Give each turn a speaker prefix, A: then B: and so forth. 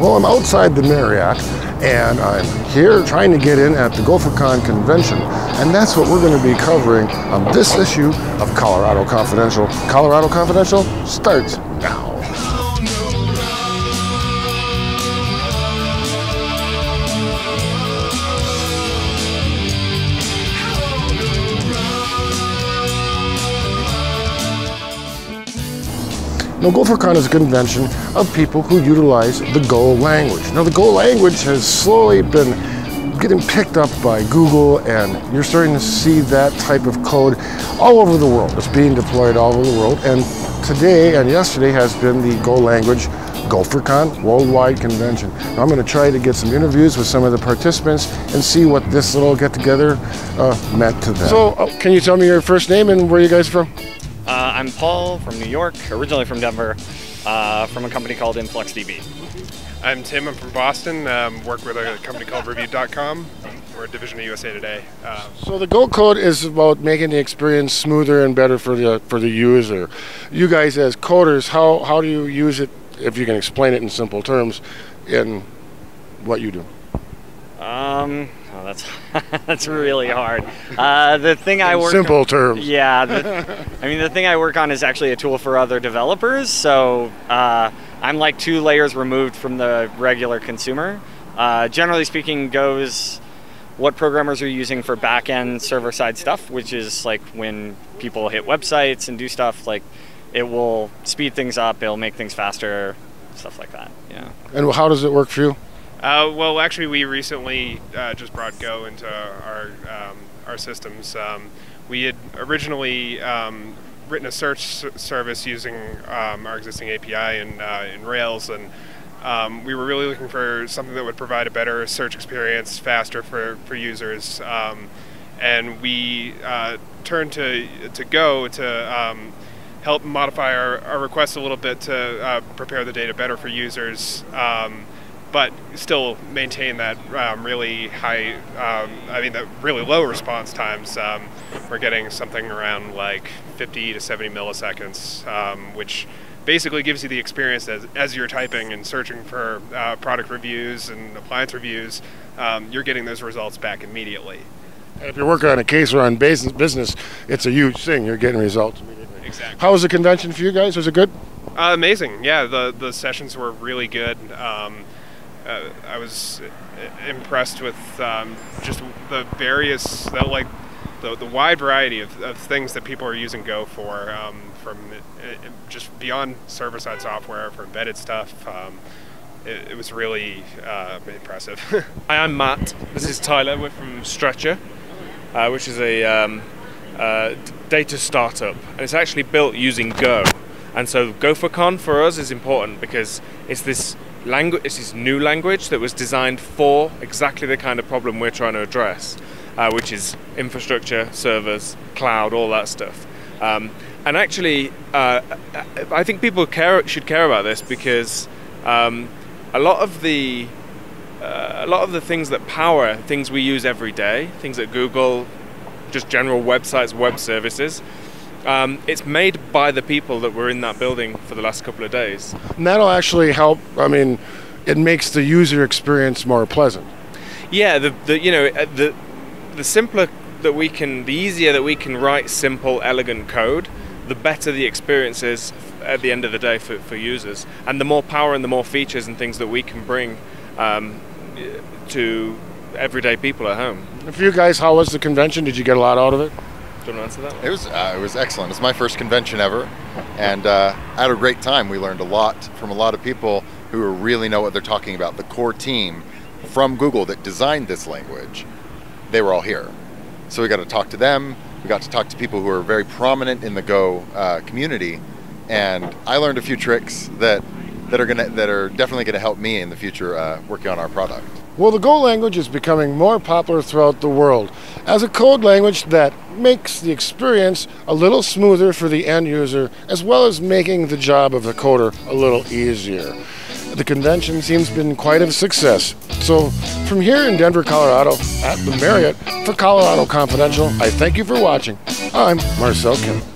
A: Well, I'm outside the Marriott and I'm here trying to get in at the GopherCon convention. And that's what we're going to be covering on this issue of Colorado Confidential. Colorado Confidential starts now. Now, GopherCon is a convention of people who utilize the Go language. Now, the Go language has slowly been getting picked up by Google, and you're starting to see that type of code all over the world. It's being deployed all over the world, and today and yesterday has been the Go language GopherCon Worldwide Convention. Now, I'm going to try to get some interviews with some of the participants and see what this little get-together uh, meant to them. So, uh, can you tell me your first name and where you guys from?
B: Uh, I'm Paul from New York, originally from Denver, uh, from a company called InfluxDB.
C: I'm Tim. I'm from Boston. Um, work with a company called Reviewed.com. We're a division of USA Today. Um,
A: so the Go code is about making the experience smoother and better for the for the user. You guys as coders, how how do you use it? If you can explain it in simple terms, in what you do.
B: Um, oh, that's that's really hard. Uh, the thing I work
A: simple
B: on,
A: terms.
B: Yeah, the, I mean the thing I work on is actually a tool for other developers. So uh, I'm like two layers removed from the regular consumer. Uh, generally speaking, goes what programmers are using for back-end server-side stuff, which is like when people hit websites and do stuff like it will speed things up, it'll make things faster, stuff like that. Yeah.
A: And how does it work for you?
C: Uh, well, actually, we recently uh, just brought Go into our um, our systems. Um, we had originally um, written a search service using um, our existing API in uh, in Rails, and um, we were really looking for something that would provide a better search experience, faster for for users. Um, and we uh, turned to to Go to help modify our, our request a little bit to uh, prepare the data better for users but still maintain that um, really high, um, I mean, the really low response times. Um, we're getting something around like 50 to 70 milliseconds, um, which basically gives you the experience as, as you're typing and searching for uh, product reviews and appliance reviews, um, you're getting those results back immediately.
A: And if you're working on a case or on business, it's a huge thing. You're getting results immediately.
C: Exactly.
A: How was the convention for you guys? Was it good?
C: Uh, amazing. Yeah, the the sessions were really good. Um, uh, I was impressed with um, just the various, the, like, the, the wide variety of, of things that people are using Go for, um, from it, it, just beyond server-side software for embedded stuff. Um, it, it, was really uh, impressive.
D: Hi, I'm Matt. This is Tyler. We're from Stretchr, uh, which is a um, uh, data startup, and it's actually built using Go. And so GopherCon for us is important because it's this language, this new language that was designed for exactly the kind of problem we're trying to address, uh, which is infrastructure, servers, cloud, all that stuff. Um, and actually, uh, I think people care should care about this because um, a lot of the uh, a lot of the things that power things we use every day, things at Google, just general websites, web services, um, it's made by the people that were in that building for the last couple of days.
A: And that'll actually help. I mean, it makes the user experience more pleasant.
D: Yeah, the, the you know uh, the the simpler that we can, the easier that we can write simple, elegant code, the better the experience is at the end of the day for, for users, and the more power and the more features and things that we can bring um, to everyday people at home.
A: For you guys, how was the convention? Did you get a lot out of it?
D: Do you want to answer that?
E: One? It was uh, it was excellent. It's my first convention ever, and uh, I had a great time. We learned a lot from a lot of people who really know what they're talking about. The core team from Google that designed this language, they were all here, so we got to talk to them. We got to talk to people who are very prominent in the Go uh, community, and I learned a few tricks that that are gonna that are definitely gonna help me in the future uh, working on our product.
A: Well, the Go language is becoming more popular throughout the world as a code language that makes the experience a little smoother for the end user, as well as making the job of the coder a little easier. The convention seems been quite a success. So, from here in Denver, Colorado, at the Marriott, for Colorado Confidential, I thank you for watching. I'm Marcel Kim.